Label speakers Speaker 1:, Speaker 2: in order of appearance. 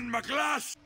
Speaker 1: on my glass!